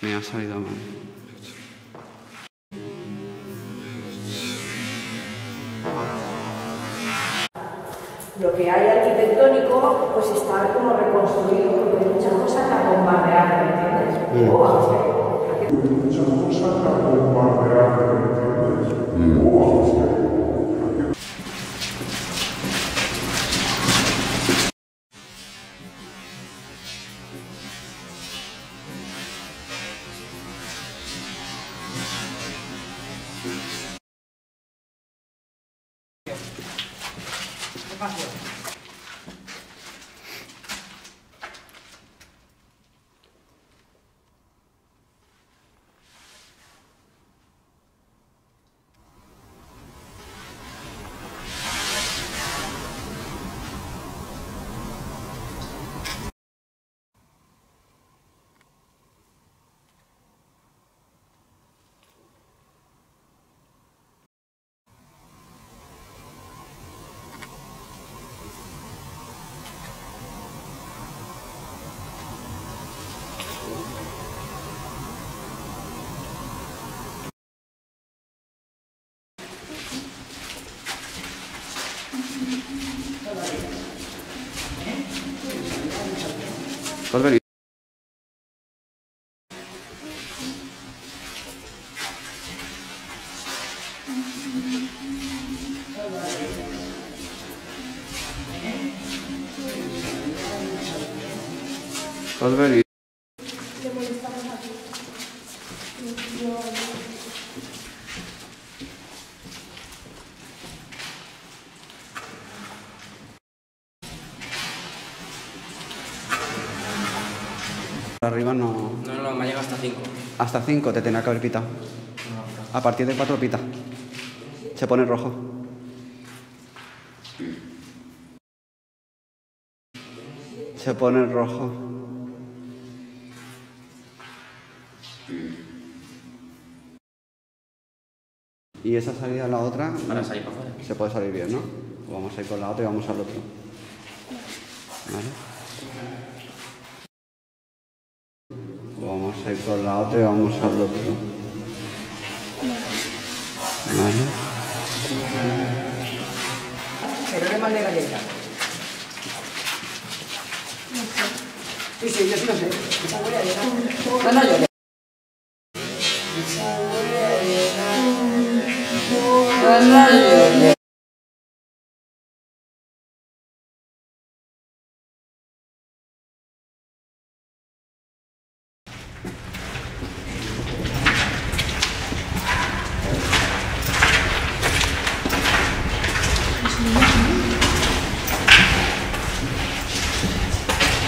Me ha salido mal. Lo que hay arquitectónico, pues está como reconstruido, porque hay muchas cosas bombardeado, ¿me entiendes? O vamos Polveri. Polveri. Arriba no... No, no, me ha llegado hasta 5. Hasta 5 te tenía que haber pitado. A partir de 4 pita. Se pone rojo. Se pone rojo. Y esa salida a la otra Para salir para afuera. se puede salir bien, ¿no? Vamos a ir con la otra y vamos al otro. ¿Vale? Vamos a ir con la otra y vamos al otro. ¿Vale? Pero de galleta. Sí, sí, yo sí lo sé. No, no, yo. No, no, yo.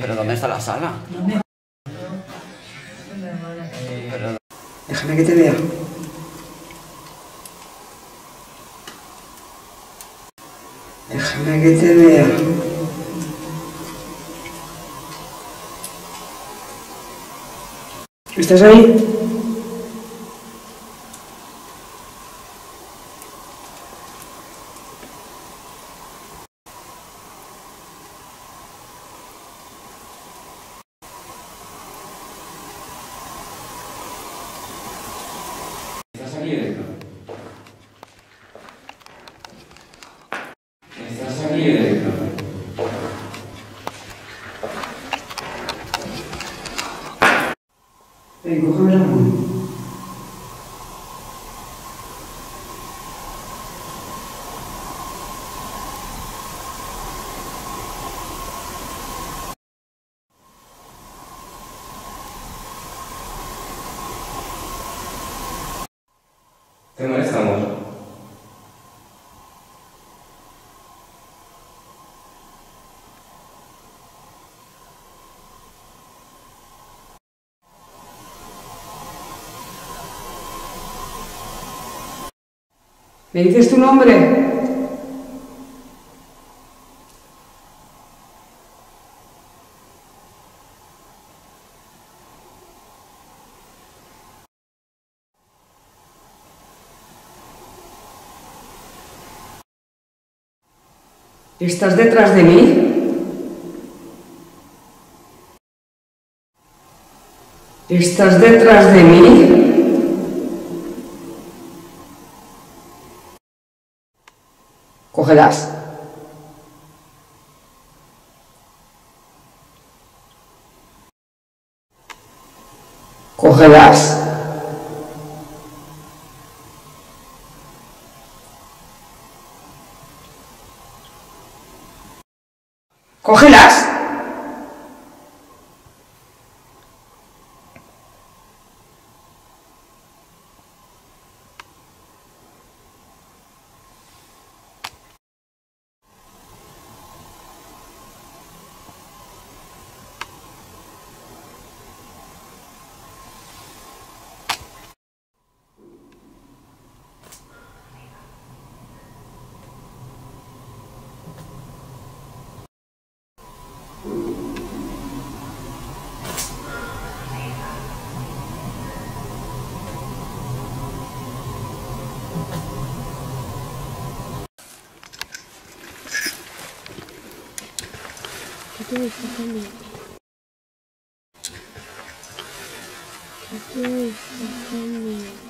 ¿Pero dónde está la sala? Déjame que te vea. Déjame que te vea. ¿Estás ahí? ¿Estás aquí dentro? ¿Estás aquí dentro? Ven, cógeme la mano. ¿Te molestamos? ¿Me dices tu nombre? ¿Estás detrás de mí? ¿Estás detrás de mí? Cógelas. Cógelas. ¿Qué te está cambiando? ¿Qué te está cambiando?